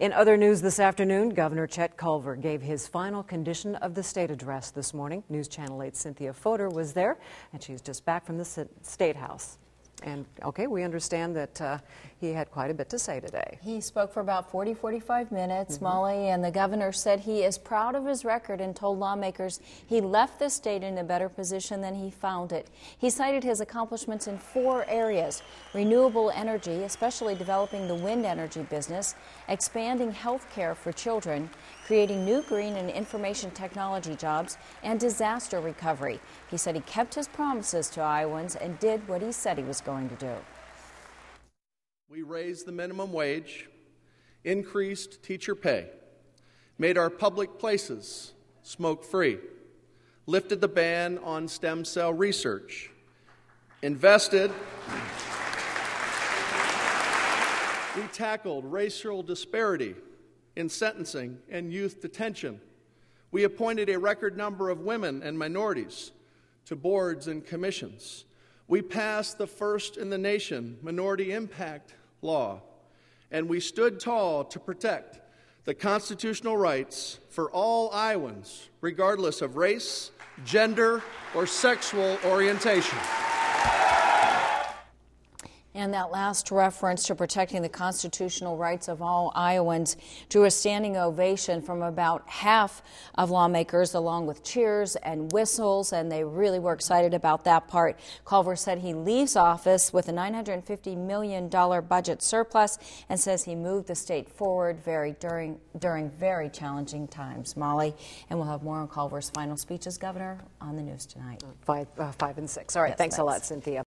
In other news this afternoon, Governor Chet Culver gave his final condition of the state address this morning. News Channel 8 Cynthia Fodor was there, and she's just back from the State House. And okay, we understand that uh, he had quite a bit to say today. He spoke for about 40, 45 minutes, mm-hmm. Molly, and the governor said he is proud of his record and told lawmakers he left the state in a better position than he found it. He cited his accomplishments in four areas renewable energy, especially developing the wind energy business, expanding health care for children, creating new green and information technology jobs, and disaster recovery. He said he kept his promises to Iowans and did what he said he was going to do. We raised the minimum wage, increased teacher pay, made our public places smoke free, lifted the ban on stem cell research, invested. We tackled racial disparity in sentencing and youth detention. We appointed a record number of women and minorities to boards and commissions. We passed the first in the nation minority impact law, and we stood tall to protect the constitutional rights for all Iowans, regardless of race, gender, or sexual orientation. And that last reference to protecting the constitutional rights of all Iowans drew a standing ovation from about half of lawmakers, along with cheers and whistles, and they really were excited about that part. Culver said he leaves office with a $950 million budget surplus and says he moved the state forward very during, during very challenging times. Molly, and we'll have more on Culver's final speech as governor on the news tonight. Five, uh, five and six. All right, yes, thanks, thanks, a lot, Cynthia.